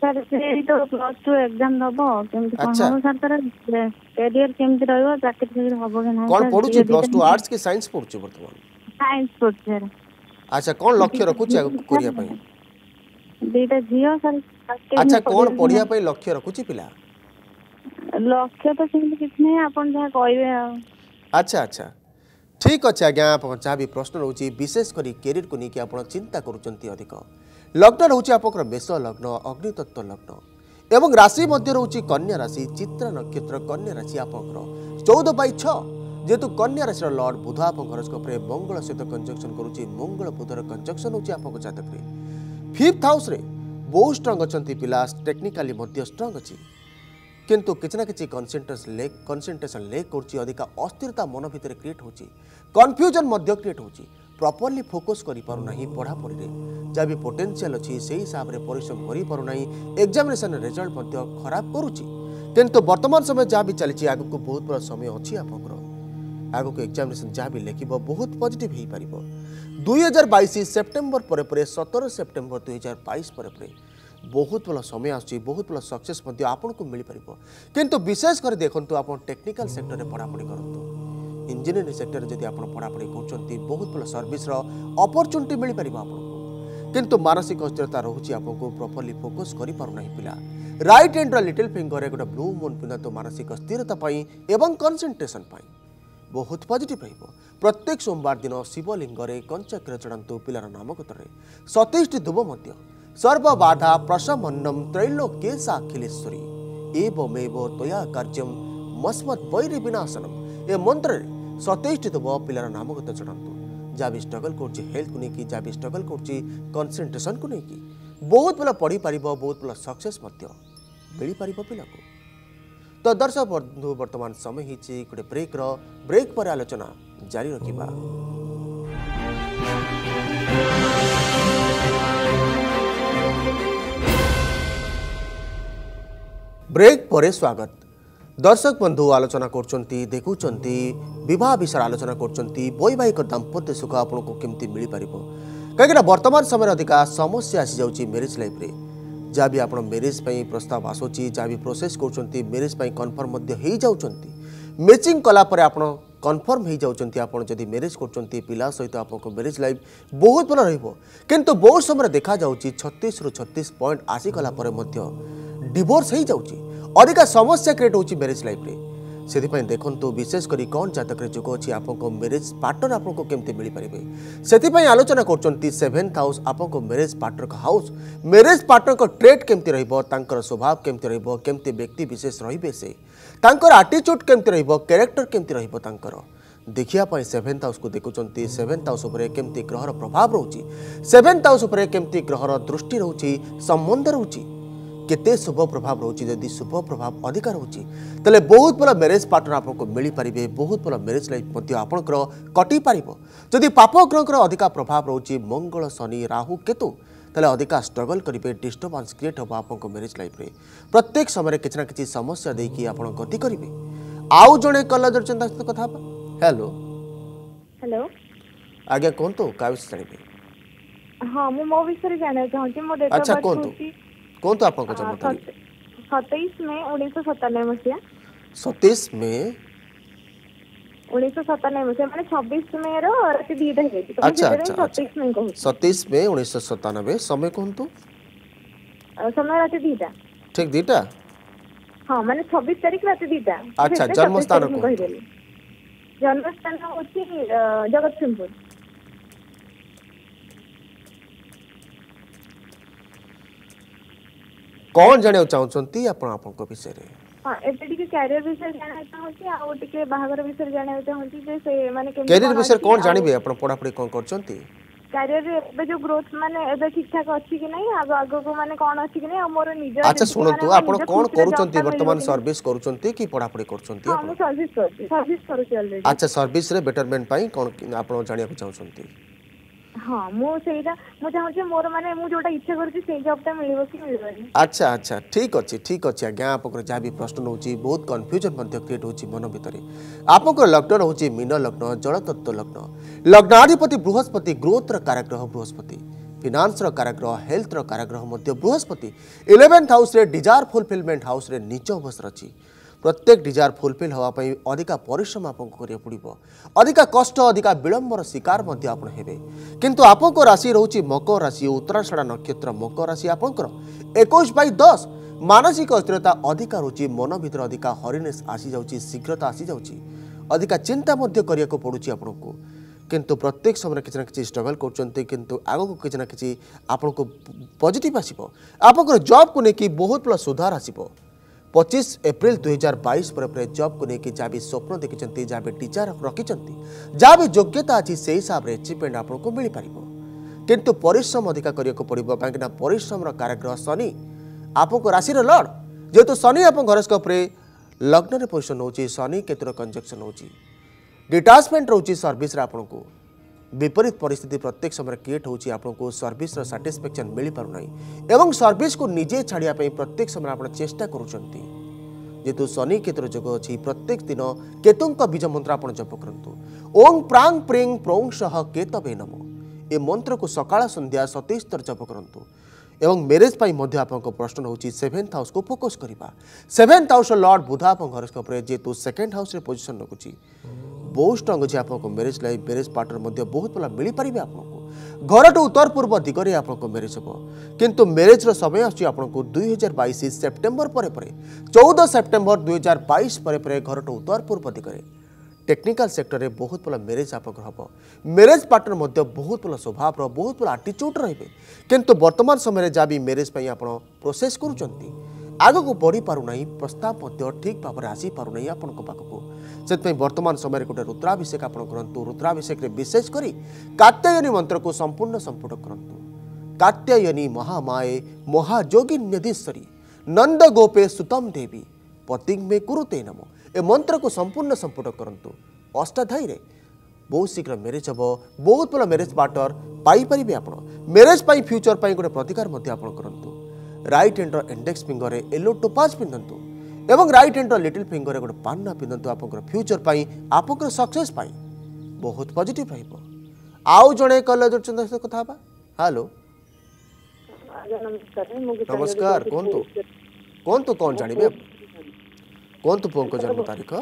ସାର୍ ସେଇ ତ ପ୍ଲସ୍ ଟୁ ଏକ୍ଜାମ୍ ଦେବ କେମିତି କ'ଣ ଆଚ୍ଛା। ହେବ ସାର୍ ତାର କ୍ୟାରିୟର କେମିତି ରହିବ ଚାକିରି ଫାକିରି ହେବ କି ନାହିଁ କ'ଣ ପଢୁଛି ପ୍ଲସ୍ ଟୁ ଆର୍ଟ୍ସ କି ସାଇନ୍ସ ପଢୁଛି ବର୍ତ୍ତମାନ ସାଇନ୍ସ ପଢ଼ୁଛି ସାର୍ ଆଚ୍ଛା କ'ଣ ଲକ୍ଷ୍ୟ ରଖୁଛି ଆଗକୁ କରିବା ପାଇଁ ଦୁଇଟା ଝିଅ ସାର୍ first year ଆଚ୍ଛା ହିଁ କ'ଣ ପଢ଼ିବେ। ପଢିବା ପାଇଁ ଲକ୍ଷ୍ୟ ରଖୁଛି ପିଲା ଲକ୍ଷ୍ୟ ତ ସେମିତି କିଛି ନାହିଁ ଆପଣ ଯାହା କହିବେ ଆଉ আচ্ছা আচ্ছা ঠিক আছে আজ্ঞা আপনার যা বি প্রশ্ন রয়েছে বিশেষ করে ক্যারিয়র কু নিয়ে আপনার চিন্তা করছেন অধিক ଲଗ୍ନ ରହୁଛି ଆପଣଙ୍କର ମେଷ ଲଗ୍ନ ଅଗ୍ନିତତ୍ତ୍ୱ ଲଗ୍ନ ଏବଂ ରାଶି ମଧ୍ୟ ରହୁଛି କନ୍ୟା ରାଶି ଚିତ୍ର ନକ୍ଷତ୍ର କନ୍ୟା ରାଶି ଆପଣଙ୍କର ଚଉଦ ବାଇ ଛଅ ଯେହେତୁ କନ୍ୟା ରାଶିର ଲର୍ଡ଼ ବୁଧ ଆପଣଙ୍କ ହରସ୍କୋପ୍ରେ ମଙ୍ଗଳ ସହିତ କଞ୍ଜକ୍ସନ୍ କରୁଛି ମଙ୍ଗଳ ବୁଧର କଞ୍ଜକ୍ସନ୍ ହେଉଛି ଆପଣଙ୍କ ଜାତକରେ ଫିଫ୍ଥ ହାଉସ୍ରେ ବହୁତ ଷ୍ଟ୍ରଙ୍ଗ ଅଛନ୍ତି ପିଲା ଟେକ୍ନିକାଲି ମଧ୍ୟ ଷ୍ଟ୍ରଙ୍ଗ ଅଛି କିନ୍ତୁ କିଛି ନା କିଛି କନସେଣ୍ଟ୍ରେସ୍ ଲେକ୍ କନସେଣ୍ଟ୍ରେସନ୍ ଲେକ୍ କରୁଛି ଅଧିକା ଅସ୍ଥିରତା ମନ ଭିତରେ କ୍ରିଏଟ୍ ହେଉଛି କନଫ୍ୟୁଜନ୍ ମଧ୍ୟ କ୍ରିଏଟ୍ ହେଉଛି ପ୍ରପର୍ଲି ଫୋକସ୍ କରିପାରୁନାହିଁ ପଢ଼ାପଢ଼ିରେ ଯାହା ବି ପୋଟେନ୍ସିଆଲ୍ ଅଛି ସେହି ହିସାବରେ ପରିଶ୍ରମ କରିପାରୁନାହିଁ ଏକ୍ଜାମିନେସନ୍ ରେଜଲ୍ଟ ମଧ୍ୟ ଖରାପ କରୁଛି ତେଣୁ ତ ବର୍ତ୍ତମାନ ସମୟ ଯାହା ବି ଚାଲିଛି ଆଗକୁ ବହୁତ ବଡ଼ ସମୟ ଅଛି ଆପଣଙ୍କର ଆଗକୁ ଏକ୍ଜାମିନେସନ୍ ଯାହା ବି ଲେଖିବ ବହୁତ ପଜିଟିଭ୍ ହୋଇପାରିବ ଦୁଇ ହଜାର ବାଇଶ ସେପ୍ଟେମ୍ବର ପରେ ପରେ ସତର ସେପ୍ଟେମ୍ବର ଦୁଇ ହଜାର ବାଇଶ ପରେ ପରେ ବହୁତ ଭଲ ସମୟ ଆସୁଛି ବହୁତ ଭଲ ସକ୍ସେସ୍ ମଧ୍ୟ ଆପଣଙ୍କୁ ମିଳିପାରିବ କିନ୍ତୁ ବିଶେଷ କରି ଦେଖନ୍ତୁ ଆପଣ ଟେକ୍ନିକାଲ୍ ସେକ୍ଟରରେ ପଢ଼ାପଢ଼ି କରନ୍ତୁ ଇଞ୍ଜିନିୟରିଂ ସେକ୍ଟରରେ ଯଦି ଆପଣ ପଢ଼ାପଢ଼ି କରୁଛନ୍ତି ବହୁତ ଭଲ ସର୍ଭିସର ଅପରଚ୍ୟୁନିଟି ମିଳିପାରିବ ଆପଣଙ୍କୁ କିନ୍ତୁ ମାନସିକ ଅସ୍ଥିରତା ରହୁଛି ଆପଣଙ୍କୁ ପ୍ରପର୍ଲି ଫୋକସ୍ କରିପାରୁନାହିଁ ପିଲା ରାଇଟ୍ ହ୍ୟାଣ୍ଡର ଲିଟିଲ୍ ଫିଙ୍ଗରରେ ଗୋଟେ ବ୍ଲୁ ମୁନ୍ ପିନ୍ଧନ୍ତୁ ମାନସିକ ସ୍ଥିରତା ପାଇଁ ଏବଂ କନସେନ୍ଟ୍ରେସନ୍ ପାଇଁ ବହୁତ ପଜିଟିଭ୍ ରହିବ ପ୍ରତ୍ୟେକ ସୋମବାର ଦିନ ଶିବଲିଙ୍ଗରେ କଞ୍ଚାକ୍ଷୀର ଚଢ଼ାନ୍ତୁ ପିଲାର ନାମଗତରେ ସତେଇଶଟି ଧୁବ ମଧ୍ୟ ସର୍ବବାଧା ପ୍ରଶମନ୍ନମ ତ୍ରୈଲୋକ୍ୟେଶା ଅଖିଲେଶ୍ୱରୀ ଏବମେବ ତୟା କାର୍ଯ୍ୟମ୍ ମସ୍ମତ୍ ବୈରୀ ବିନାଶନମ୍ ଏ ମନ୍ତ୍ରରେ ସତେଇଶଟି ଦେବ ପିଲାର ନାମଗତ ଜଣାନ୍ତୁ ଯାହା ବି ଷ୍ଟ୍ରଗଲ୍ କରୁଛି ହେଲ୍ଥକୁ ନେଇକି ଯାହା ବି ଷ୍ଟ୍ରଗଲ୍ କରୁଛି କନ୍ସେନ୍ଟ୍ରେସନ୍କୁ ନେଇକି ବହୁତ ଭଲ ପଢ଼ିପାରିବ ବହୁତ ଭଲ ସକ୍ସେସ୍ ମଧ୍ୟ ମିଳିପାରିବ ପିଲାକୁ ତ ଦର୍ଶକ ବନ୍ଧୁ ବର୍ତ୍ତମାନ ସମୟ ହେଇଛି ଗୋଟେ ବ୍ରେକ୍ର ବ୍ରେକ୍ ପରେ ଆଲୋଚନା ଜାରି ରଖିବା ବ୍ରେକ୍ ପରେ ସ୍ୱାଗତ দর্শক বন্ধু আলোচনা করছেন দেখুছেন বিবাহ বিষয়ে আলোচনা করছেন বৈবাহিক দাম্পত্য সুখ আপনার কমিটি মিপার কিনা বর্তমান সময়ের অধিকা সমস্যা আসি যাচ্ছে ম্যারেজ লাইফ্রে যা বি আপনার ম্যারেজ প্রস্তাব আসুচি যা বি প্রোসেস করছেন ম্যারেজ কনফর্ম হয়ে যাচ্ছেন ম্যাচিং কলাপরে আপনার কনফর্ম হয়ে যাচ্ছেন আপনার যদি ম্যারেজ করছেন পিলা সহ আপনার ম্যারেজ লাইফ বহুত ভাল রহব কিন্তু বহু সময় দেখা যাচ্ছে ছত্রিশ রু ছত্রিশ পয়েন্ট আসিগলা পরে ডিভোর্স হয়ে যাচ্ছে अधिका समस्या क्रिएट हो मेरेज लाइफ से देखो विशेषकर कौन जतक अच्छी आप मेरेज पार्टनर कमी मिल पारे से आलोचना करवेन्थ हाउस आप marriage partner house marriage partner trade केमती रहा स्वभाव केमती रमती व्यक्ति विशेष रे आटीच्यूड केमती रक्टर केमती रहा देखापी सेभेन्थ हाउस को देखुं सेभेन्थ हाउस केमती ग्रहर प्रभाव रोचे सेभेन्थ हाउस केमती ग्रहर दृष्टि रोचे संबंध रोचे केते शुभ प्रभाव रोचे जदि शुभ प्रभाव अधिक रोचे तेल बहुत भल मेरेज पार्टनर आपको मिल पारे बहुत भल मेरेज लाइफ आपंकर कटिपार जदि पापग्रह अधिका प्रभाव रोचे मंगल शनि राहु केतु तेल अधिका स्ट्रगल करेंगे डिस्टर्बान्स क्रिएट हम आप मेरेज लाइफ में प्रत्येक समय कि ना कि समस्या दे कि आप गति करेंगे आउ जो कलर चिंता सहित हेलो हेलो आज्ञा कहतु क्या विषय जानते मो विषय जानना चाहती मो କୁହନ୍ତୁ ଆପଣଙ୍କ ଜନ୍ମ ତାରିଖ ସତେଇଶ ମେ ଉଣେଇଶହ ସତାନବେ ମସିହା ସତେଇଶ ମେ ଉଣେଇଶହ ସତାନବେ ମସିହା ମାନେ ଛବିଶ ମେ ର ରାତି ଦିଟା ହେଇଯାଇଛି ଆଚ୍ଛା ଆଚ୍ଛା ସତେଇଶ ମେ କହୁଛି ସତେଇଶ ମେ ଉଣେଇଶହ ସତାନବେ ସମୟ କୁହନ୍ତୁ ସମୟ ରାତି ଦିଟା ଠିକ ଦିଟା ହଁ ମାନେ ଛବିଶ ତାରିଖ ରାତି ଦିଟା ଆଚ୍ଛା ଜନ୍ମସ୍ଥାନ ଜନ୍ମସ୍ଥାନ ହଉଛି ଜଗତସିଂହପୁର କ'ଣ ଜାଣିବାକୁ ଚାହୁଁଛନ୍ତି ଆପଣ ଆପଣଙ୍କ ବିଷୟରେ ହଁ ଏବେ ଟିକେ କ୍ୟାରିୟର ବିଷୟରେ ଜାଣିବାକୁ ଚାହୁଁଛି ଆଉ ଟିକେ ବାହାଘର ବିଷୟରେ ଜାଣିବାକୁ ଚାହୁଁଛି ଯେ ସେ ମାନେ କ୍ୟାରିୟର ବିଷୟରେ କ'ଣ ଜାଣିବେ ଆପଣ ପଢ଼ାପଢ଼ି କ'ଣ କରୁଛନ୍ତି କ୍ୟାରିୟରରେ ଏବେ ଯୋଉ ଗ୍ରୋଥ ମାନେ ଏବେ ଠିକ ଠାକ ଅଛି କି ନାହିଁ ଆଗ ଆଗକୁ ମାନେ କ'ଣ ଅଛି କି ନାହିଁ ଆଉ ମୋର ନିଜ ଆଚ୍ଛା ଶୁଣନ୍ତୁ ଆପଣ କ'ଣ କରୁଛନ୍ତି ବର୍ତ୍ତମାନ ସର୍ଭିସ କରୁଛନ୍ତି କି ପଢ଼ାପଢ଼ି କରୁଛନ୍ତି ହଁ ମୁଁ ସର୍ଭିସ କରୁଛି ସର୍ଭିସ କରୁଛି ଅଲରେଡି ଆଚ୍ଛା ସର୍ଭିସରେ ବେଟରମେଣ୍ଟ ପାଇଁ କ'ଣ ଆପଣ ଜାଣିବାକୁ ଚାହୁଁଛନ୍ତି ହଁ ମୁଁ ସେଇଟା ମୁଁ ଚାହୁଁଛି ମୋର ମାନେ ମୁଁ ଯୋଉଟା ଇଚ୍ଛା କରୁଛି ସେଇ ଜବ୍ଟା ମିଳିବ କି ମିଳିବନି ଆଚ୍ଛା ଆଚ୍ଛା ଠିକ୍ ଅଛି ଠିକ୍ ଅଛି ଆଜ୍ଞା ଆପଣଙ୍କର ଯାହା ବି ପ୍ରଶ୍ନ ରହୁଛି ବହୁତ କନଫ୍ୟୁଜନ୍ ମଧ୍ୟ କ୍ରିଏଟ୍ ହେଉଛି ମନ ଭିତରେ ଆପଣଙ୍କର ଲଗ୍ନ ରହୁଛି ମୀନ ଲଗ୍ନ ଜଳତତ୍ତ୍ୱ ଲଗ୍ନ ଲଗ୍ନାଧିପତି ବୃହସ୍ପତି ଗ୍ରୋଥର କାରାଗ୍ରହ ବୃହସ୍ପତି ଫିନାନ୍ସର କାରାଗ୍ରହ ହେଲ୍ଥର କାରାଗ୍ରହ ମଧ୍ୟ ବୃହସ୍ପତି ଇଲେଭେନ୍ଥ ହାଉସ୍ରେ ଡିଜାୟାର ଫୁଲଫିଲମେଣ୍ଟ ହାଉସ୍ରେ ନିଚ ଅବସର ଅଛି প্রত্যেক ডিজায়ার ফুলফিল হওয়া পাই অধিকা পরিশ্রম আপনার করা পড়ব অধিকা কষ্ট অধিকা বিলম্বর শিকার মধ্যে আপনার হবে কিন্তু আপনার রাশি রয়েছে মকর রাশি উত্তরাশড়া নক্ষত্র মকর রাশি আপনার একুশ বাই দশ মানসিক অস্থিরতা অধিকা রয়েছে মন ভিতরে অধিকা হরিনেস আসি যাচ্ছে শীঘ্রতা আসি যাচ্ছে অধিকা চিন্তা মধ্যে করা পড়ুছি আপনার কিন্তু প্রত্যেক সময় কিছু না কিছু স্ট্রগল করছেন কিন্তু আগুক কিছু না কিছু আপনার পজিটিভ আসব আপনার জবকু নেই বহুত প্লাস সুধার আসব পঁচিশ এপ্রিল দুই হাজার বাইশ পরে পরে জবকু নিয়ে যা বি স্বপ্ন দেখি যা বি ডিজার রকিছেন যা বি যোগ্যতা আছে সেই হিসাবে এচিভমেন্ট আপনার মিলিপার কিন্তু পরিশ্রম অধিকা করা পড়ব কিনা পরিশ্রমর কারাগ্রহ শনি আপনার রাশির লর্ড যেহেতু শনি আপনার হরস্কোপে লগ্নরে পজিশন নেଉଛି শনি কেতুর কঞ্জকশন নেଉଛି ডিটাচমেন্ট রয়েছে সর্ভিসে আপনার विपरीत परिस्थिति प्रत्येक समय क्रिएट होती आपको सर्विस साटिस्फैक्शन मिलपारना एवं सर्विस को निजे छाड़ा प्रत्येक समय आप चेषा करुँच शनि क्षेत्र जोग अच्छी प्रत्येक दिन केतु बीज मंत्र आप जप करूँ ओं प्रांग प्रेंग प्रौं सह केतवे नम ए मंत्र को सका सन्ध्या सतीश थर जप करूँ এবং ম্যারেজ পাই মধ্যআপনক প্রশ্ন হউচি 7th হাউস কো ফোকাস করিবা 7th হাউস লর্ড বুধা আপন ঘরস কোপরে জেতু 2nd হাউস রে পজিশন নকুচি বহো স্ট্রং হচি আপনক ম্যারেজ লাইফ বেरेस পার্টনার মধ্যে বহুত ভাল মিলি পারিবে আপনক ঘরটো উত্তর পূর্ব দিকরে আপনক ম্যারেজ হবো কিন্তু ম্যারেজ র সময় হচি আপনক 2022 সেপ্টেম্বর পরে পরে 14 সেপ্টেম্বর 2022 পরে পরে ঘরটো উত্তর পূর্ব দিকরে टेक्निकाल सेक्टर में बहुत भल मेरेज आपको हम मेरेज पार्टनर बहुत भल स्वभाव बहुत भल आटीच्यूड रे कि बर्तमान समय जहाँ भी मेरेज आप प्रोसेस कर आग को बढ़ी पारना प्रस्ताव ठीक भाव में आसी पारना आपं पाखक से बर्तमान समय गोटे रुद्राभिषेक आप रुद्राभिषेक विशेषकर कात्यायनी मंत्र को संपूर्ण संपूर्ण करूँ कात्यायनी महामाए महाजोगी नदीश्वरी नंद गोपे सुतम देवी पति मे कुरुते नमो ଏ ମନ୍ତ୍ରକୁ ସମ୍ପୂର୍ଣ୍ଣ ସମ୍ପୁଟ କରନ୍ତୁ ଅଷ୍ଟାଧ୍ୟାୟୀରେ ବହୁତ ଶୀଘ୍ର ମ୍ୟାରେଜ୍ ହେବ ବହୁତ ଭଲ ମ୍ୟାରେଜ୍ ପାର୍ଟନର ପାଇପାରିବେ ଆପଣ ମ୍ୟାରେଜ୍ ପାଇଁ ଫ୍ୟୁଚର ପାଇଁ ଗୋଟେ ପ୍ରତିକାର ମଧ୍ୟ ଆପଣ କରନ୍ତୁ ରାଇଟ୍ ହ୍ୟାଣ୍ଡର ଇଣ୍ଡେକ୍ସ ଫିଙ୍ଗରରେ ୟେଲୋ ଟୋପାଜ୍ ପିନ୍ଧନ୍ତୁ ଏବଂ ରାଇଟ୍ ହ୍ୟାଣ୍ଡର ଲିଟିଲ୍ ଫିଙ୍ଗରରେ ଗୋଟେ ପାନ୍ନା ପିନ୍ଧନ୍ତୁ ଆପଣଙ୍କର ଫ୍ୟୁଚର ପାଇଁ ଆପଣଙ୍କର ସକ୍ସେସ୍ ପାଇଁ ବହୁତ ପଜିଟିଭ୍ ରହିବ ଆଉ ଜଣେ କଲେଜ ଅଛନ୍ତି ସହିତ କଥା ହେବା ହ୍ୟାଲୋ ନମସ୍କାର କୁହନ୍ତୁ କୁହନ୍ତୁ କ'ଣ ଜାଣିବେ ଆପଣ କୁହନ୍ତୁ ପୁଅଙ୍କ ଜନ୍ମ ତାରିଖ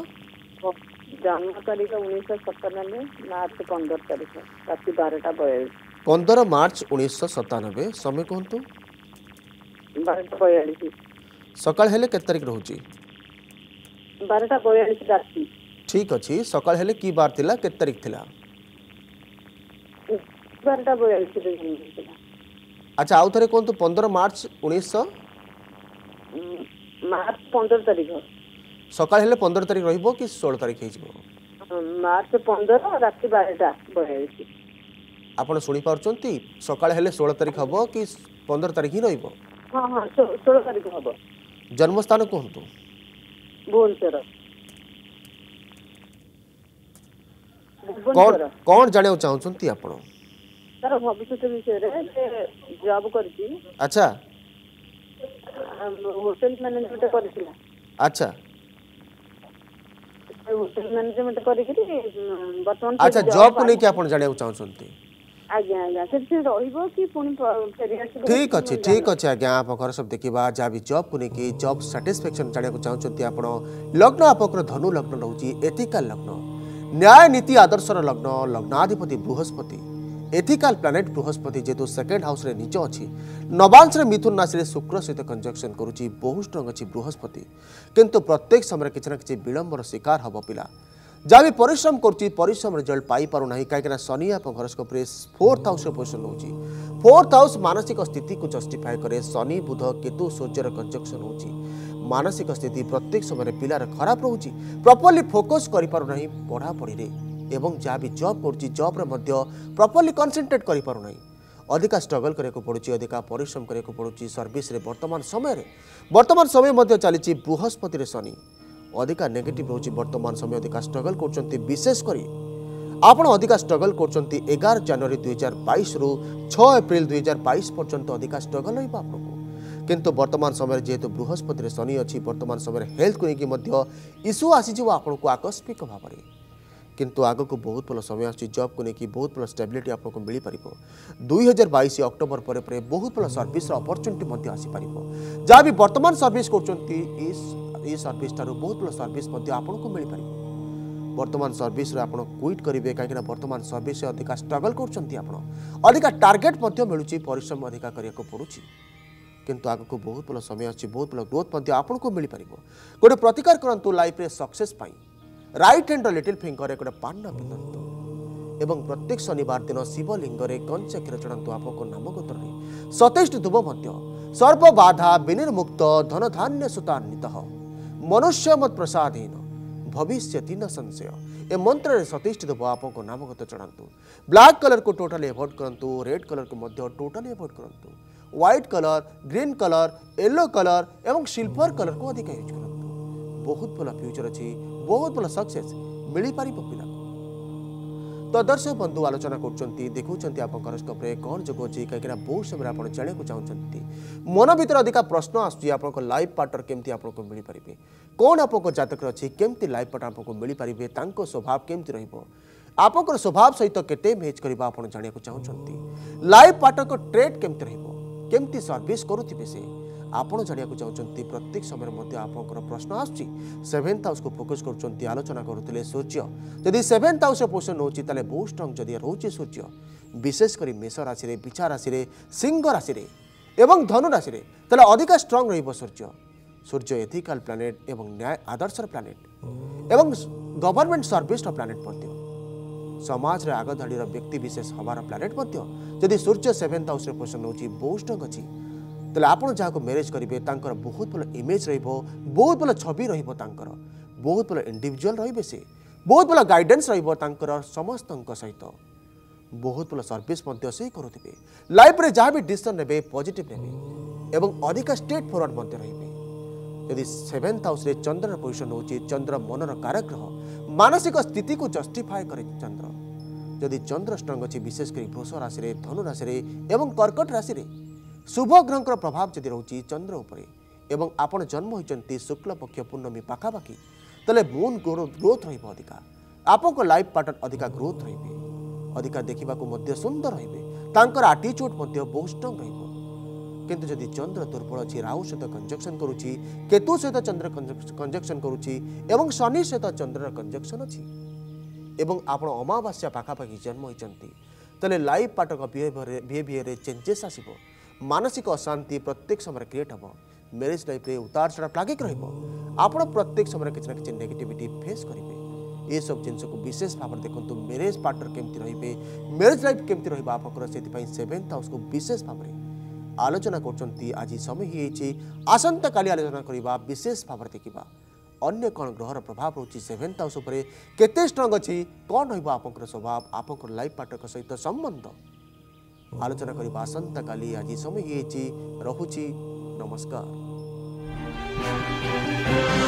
ଜନ୍ମ ତାରିଖ ଉଣେଇଶହ ସତାନବେ ମାର୍ଚ୍ଚ ପନ୍ଦର ତାରିଖ ରାତି ବାରଟା ବୟାଳିଶ ପନ୍ଦର ମାର୍ଚ୍ଚ ଉଣେଇଶହ ସତାନବେ ସମୟ କୁହନ୍ତୁ ବାରଟା ବୟାଳିଶ ସକାଳ ହେଲେ କେତେ ତାରିଖ ରହୁଛି ବାରଟା ବୟାଳିଶ ରାତି ଠିକ ଅଛି ସକାଳ ହେଲେ କି ବାର ଥିଲା କେତେ ତାରିଖ ଥିଲା ବାରଟା ବୟାଳିଶରେ ଜନ୍ମ ହେଇଥିଲା ଆଚ୍ଛା ଆଉ ଥରେ କୁହନ୍ତୁ ପନ୍ଦର ମାର୍ଚ୍ଚ ଉଣେଇଶହ ମାର୍ଚ୍ଚ ପନ୍ଦର ତାରିଖ সকাল হলে পনেরো তারিখ রহব কি ষোল তারিখ হয়ে মার্চ পনেরো রাতে বারোটা বয়ালিশ আপনার শুনেপারছেন সকাল হলে ষোল তারিখ হব কি পনেরো তারিখ হি রহব ষোল তারিখ হব জন্মস্থান কুহতু ভুবনেশ্বর কোন জানিও চাহুছেন আপন তার ভবিষ্যৎ বিষয়ে জব করছি আচ্ছা হোটেল ম্যানেজমেন্ট করেছিলাম আচ্ছা ହୋଟେଲ ମ୍ୟାନେଜମେଣ୍ଟ କରିକିରି ବର୍ତ୍ତମାନ ଆଚ୍ଛା ଜବ୍କୁ ନେଇକି ଆପଣ ଜାଣିବାକୁ ଚାହୁଁଛନ୍ତି ଆଜ୍ଞା ଆଜ୍ଞା ସେଠି ରହିବ କି ପୁଣି ଠିକ୍ ଅଛି ଠିକ୍ ଅଛି ଆଜ୍ଞା ଆମ ଘର ସବୁ ଦେଖିବା ଯାହା ବି ଜବ୍କୁ ନେଇକି ଜବ୍ ସାଟିସ୍ଫ୍ୟାକ୍ସନ୍ ଜାଣିବାକୁ ଚାହୁଁଛନ୍ତି ଆପଣ ଲଗ୍ନ ଆପଣଙ୍କର ଧନୁ ଲଗ୍ନ ରହୁଛି ଏଥିକାଲ ଲଗ୍ନ ନ୍ୟାୟ ନୀତି ଆଦର୍ଶର ଲଗ୍ନ ଲଗ୍ନାଧିପତି ବୃହସ୍ପତି ଏଥିକାଲ ପ୍ଲାନେଟ୍ ବୃହସ୍ପତି ଯେହେତୁ ସେକେଣ୍ଡ ହାଉସ୍ରେ ନିଜ ଅଛି ନବାଂଶରେ ମିଥୁନ ରାଶିରେ ଶୁକ୍ର ସହିତ କଞ୍ଜକ୍ସନ୍ କରୁଛି ବହୁ ଷ୍ଟ୍ରଙ୍ଗ ଅଛି ବୃହସ୍ପତି କିନ୍ତୁ ପ୍ରତ୍ୟେକ ସମୟରେ କିଛି ନା କିଛି ବିଳମ୍ବର ଶିକାର ହେବ ପିଲା যা বি পরিশ্রম করছি পরিশ্রম রেজল্ট পাইপারু না কিনা শনি আপনার হরস্কোপে ফোর্থ হাউসে পজিশন হচ্ছে ফোর্থ হাউস মানসিক স্থিতি জস্টিফাই করে শনি বুধ কেতু সূর্যর কনজকশন হচ্ছে মানসিক স্থিতি প্রত্যেক সময় পিলার খারাপ রয়েছে প্রপরলি ফোকস করে পড়াপড়ি ଏବଂ ଯାହା ବି ଜବ୍ କରୁଛି ଜବ୍ରେ ମଧ୍ୟ ପ୍ରପର୍ଲି କନସେନ୍ଟ୍ରେଟ୍ କରିପାରୁନାହିଁ ଅଧିକା ଷ୍ଟ୍ରଗଲ୍ କରିବାକୁ ପଡ଼ୁଛି ଅଧିକା ପରିଶ୍ରମ କରିବାକୁ ପଡ଼ୁଛି ସର୍ଭିସରେ ବର୍ତ୍ତମାନ ସମୟରେ ବର୍ତ୍ତମାନ ସମୟ ମଧ୍ୟ ଚାଲିଛି ବୃହସ୍ପତିରେ ଶନି ଅଧିକା ନେଗେଟିଭ୍ ହେଉଛି ବର୍ତ୍ତମାନ ସମୟ ଅଧିକା ଷ୍ଟ୍ରଗଲ୍ କରୁଛନ୍ତି ବିଶେଷ କରି ଆପଣ ଅଧିକା ଷ୍ଟ୍ରଗଲ୍ କରୁଛନ୍ତି ଏଗାର ଜାନୁଆରୀ ଦୁଇହଜାର ବାଇଶରୁ ଛଅ ଏପ୍ରିଲ ଦୁଇହଜାର ବାଇଶ ପର୍ଯ୍ୟନ୍ତ ଅଧିକା ଷ୍ଟ୍ରଗଲ୍ ରହିବ ଆପଣଙ୍କୁ କିନ୍ତୁ ବର୍ତ୍ତମାନ ସମୟରେ ଯେହେତୁ ବୃହସ୍ପତିରେ ଶନି ଅଛି ବର୍ତ୍ତମାନ ସମୟରେ ହେଲ୍ଥକୁ ନେଇକି ମଧ୍ୟ ଇସ୍ୟୁ ଆସିଯିବ ଆପଣଙ୍କୁ ଆକସ୍ମିକ ଭାବରେ किंतु आग को बहुत भल समय आब को लेकिन बहुत भल स्टेबिलिटी आपको मिल पार दुई हजार बैस अक्टोबर पर बहुत भल सर्स अपरच्युनिटी आसपार जहाँ भी बर्तमान सर्विस कर सर्विस ठार् बहुत भल सर्विस को मिल पार बर्तमान सर्विस क्विट करेंगे कहीं बर्तमान सर्विस अधिक स्ट्रगल करा टार्गेट मिलूँ परिश्रम अधिका करने किंतु आग को बहुत भल समय अच्छी बहुत भल ग्रोथ आपको मिल पार गोटे प्रतिकार करूँ life success success right hand little ফিঙ্গরে গোটে পান পিঁধতু এবং প্রত্যেক শনিবার দিন শিবলিঙ্গরে কঞ্চ ক্ষীর চড়ান্তু আপক নামগোত্রে সতেইশটি ধূপ মধ্য সর্ববাধা বিনির্মুক্ত ধনধান্য সুতান্বিত মনুষ্য মত প্রসাদহীন ভবিষ্যতি ন সংশয় এ মন্ত্রে সতীষ্ঠ দেব আপক নামগত চড়ান্তু ব্ল্যাক কলর কু টোটালি এভয়েড করতু রেড কলর কু মধ্য totally avoid করতু white colour green colour yellow colour এবং সিলভর কলর কু অধিক ইউজ করতু বহুত ভাল ফিউচর অছি बहुत बड़ सक्से मिल पार पा तो दर्शक बंधु आलोचना करुँच देखुं आपंकर स्कोप कौन जो अच्छे कहीं बहुत समय आज जानक चाहते मन भितर अधिका प्रश्न आसान लाइफ पार्टनर केमती आपको मिल पारे कौन आप जतक अच्छी केमती लाइफ पार्टनर आपको मिल पारे स्वभाव केमती रोक आपंकर स्वभाव सहित केते मेच करने आज चाहते लाइफ पार्टनर ट्रेड केमती रोक केमती सर्विस करुवे से ଆପଣ ଜାଣିବାକୁ ଚାହୁଁଛନ୍ତି ପ୍ରତ୍ୟେକ ସମୟରେ ମଧ୍ୟ ଆପଣଙ୍କର ପ୍ରଶ୍ନ ଆସୁଛି ସେଭେନ୍ଥ ହାଉସ୍କୁ ଫୋକସ୍ କରୁଛନ୍ତି ଆଲୋଚନା କରୁଥିଲେ ସୂର୍ଯ୍ୟ ଯଦି ସେଭେନ୍ଥ ହାଉସ୍ରେ ପୋଷଣ ନେଉଛି ତାହେଲେ ବହୁତ ଷ୍ଟ୍ରଙ୍ଗ ଯଦି ରହୁଛି ସୂର୍ଯ୍ୟ ବିଶେଷ କରି ମେଷ ରାଶିରେ ବିଛା ରାଶିରେ ସିଂହ ରାଶିରେ ଏବଂ ଧନୁ ରାଶିରେ ତାହେଲେ ଅଧିକା ଷ୍ଟ୍ରଙ୍ଗ ରହିବ ସୂର୍ଯ୍ୟ ସୂର୍ଯ୍ୟ ଏଥିକାଲ ପ୍ଲାନେଟ୍ ଏବଂ ନ୍ୟାୟ ଆଦର୍ଶର ପ୍ଲାନେଟ୍ ଏବଂ ଗଭର୍ଣ୍ଣମେଣ୍ଟ ସର୍ଭିସର ପ୍ଲାନେଟ୍ ମଧ୍ୟ ସମାଜରେ ଆଗଧାଡ଼ିର ବ୍ୟକ୍ତିବିଶେଷ ହେବାର ପ୍ଲାନେଟ୍ ମଧ୍ୟ ଯଦି ସୂର୍ଯ୍ୟ ସେଭେନ୍ଥ ହାଉସ୍ରେ ପୋଷଣ ନେଉଛି ବହୁତ ଷ୍ଟ୍ରଙ୍ଗ ଅଛି তাহলে আপনার যা ম্যারেজ করবে তাঁর বহুত ভাল ইমেজ রহব বহুত ভাল ছবি রহব তাঁর বহুত ভাল ইন্ডিভিজুয়াল রহবে সে বহুত ভাল গাইডেন্স রহব তাঁর সমস্ত সহিত ବହୁତ ଭଲ ସର୍ଭିସ୍ ମଧ୍ୟ ସେ କରୁଥିବେ ଲାଇଫ୍ରେ ଯାହା ବି ଡିସିସନ୍ ନେବେ ପଜିଟିଭ୍ ନେବେ ଏବଂ ଅଧିକା ଷ୍ଟେଟ୍ ଫରୱାର୍ଡ଼ ମଧ୍ୟ ରହିବେ ଯଦି ସେଭେନ୍ଥ ହାଉସ୍ରେ ଚନ୍ଦ୍ରର ପୋଜିସନ୍ ହେଉଛି ଚନ୍ଦ୍ର ମନର କାରଗ୍ରହ ମାନସିକ ସ୍ଥିତିକୁ ଜଷ୍ଟିଫାଏ କରେ ଚନ୍ଦ୍ର ଯଦି ଚନ୍ଦ୍ର ଷ୍ଟ୍ରଙ୍ଗ ଅଛି ବିଶେଷ କରି ବୃଷ ରାଶିରେ ଧନୁ ରାଶିରେ ଏବଂ କର୍କଟ ରାଶିରେ শুভ গ্রহর প্রভাব যদি রয়েছে চন্দ্র উপরে এবং আপনার জন্ম হয়েছেন শুক্লপক্ষ পূর্ণমী পাখাপাখি তাহলে মুন গ্রোথ রহব অধিকা আপনার লাইফ পার্টনর অধিকা গ্রোথ রহবে অধিকা দেখা সুন্দর রহবে তাঁর আটিচ্ୟୁড বহু স্ট্রং রহব কিন্তু যদি চন্দ্র দুর্বল অছি রাহু সহ কনজকশন করুছি কেতু সহ চন্দ্র কনজকশন করুছি এবং শনি সহ চন্দ্রর কনজকশন অছি এবং আপনার অমাবাস্যা পাখাপাখি জন্ম হয়েছেন তাহলে লাইফ পার্টনর বিহেভিয়ারে বিহেভিয়ারে চেঞ্জেস আসবে ମାନସିକ ଅଶାନ୍ତି ପ୍ରତ୍ୟେକ ସମୟରେ କ୍ରିଏଟ୍ ହେବ ମ୍ୟାରେଜ୍ ଲାଇଫ୍ରେ ଉତାର ଚଢ଼ା ଲାଗିକି ରହିବ ଆପଣ ପ୍ରତ୍ୟେକ ସମୟରେ କିଛି ନା କିଛି ନେଗେଟିଭିଟି ଫେସ୍ କରିବେ ଏସବୁ ଜିନିଷକୁ ବିଶେଷ ଭାବରେ ଦେଖନ୍ତୁ ମ୍ୟାରେଜ୍ ପାର୍ଟନର କେମିତି ରହିବେ ମ୍ୟାରେଜ୍ ଲାଇଫ୍ କେମିତି ରହିବ ଆପଣଙ୍କର ସେଥିପାଇଁ ସେଭେନ୍ଥ ହାଉସ୍କୁ ବିଶେଷ ଭାବରେ ଆଲୋଚନା କରୁଛନ୍ତି ଆଜି ସମୟ ହୋଇଯାଇଛି ଆସନ୍ତାକାଲି ଆଲୋଚନା କରିବା ବିଶେଷ ଭାବରେ ଦେଖିବା ଅନ୍ୟ କ'ଣ ଗ୍ରହର ପ୍ରଭାବ ରହୁଛି ସେଭେନ୍ଥ ହାଉସ୍ ଉପରେ କେତେ ଷ୍ଟ୍ରଙ୍ଗ ଅଛି କ'ଣ ରହିବ ଆପଣଙ୍କର ସ୍ୱଭାବ ଆପଣଙ୍କର ଲାଇଫ୍ ପାର୍ଟନରଙ୍କ ସହିତ ସମ୍ବନ୍ଧ ଆଲୋଚନା କରିବା ଆସନ୍ତାକାଲି ଆଜି ସମୟ ହେଇଛି ରହୁଛି ନମସ୍କାର Thank you.